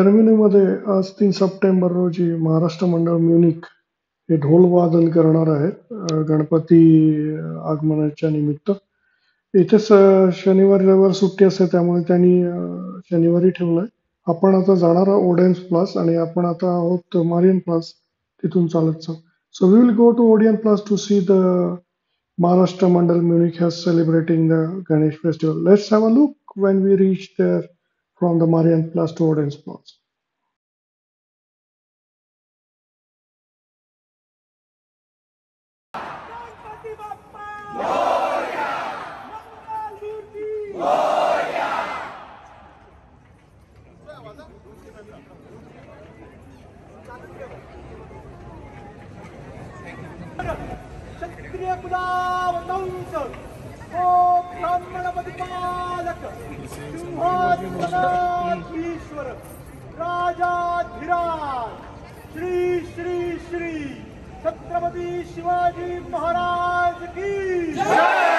जर्मनीमध्ये आज तीन सप्टेंबर रोजी महाराष्ट्र मंडळ म्युनिक हे ढोल वादन करणार आहेत गणपती आगमनाच्या निमित्त. इथे स- रविवार सुट्टी असते त्यामुळे त्यांनी शनिवारी ठेवलंय. आपण आता जाणार आहोत ओडियन्स प्लस आणि आपण आता आहोत मारियन प्लास तिथून चालत चाल so we will go to Odeon plus to see the Maharashtra Mandal Munich has celebrating the Ganesh festival let's have a look when we reach there from the Marien pliers to Odeons प्लास सिंहासनाधीश्वर राजाधिराज श्री श्री श्री छत्रपती शिवाजी महाराज की